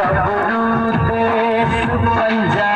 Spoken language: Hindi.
गबरू देश पंजाब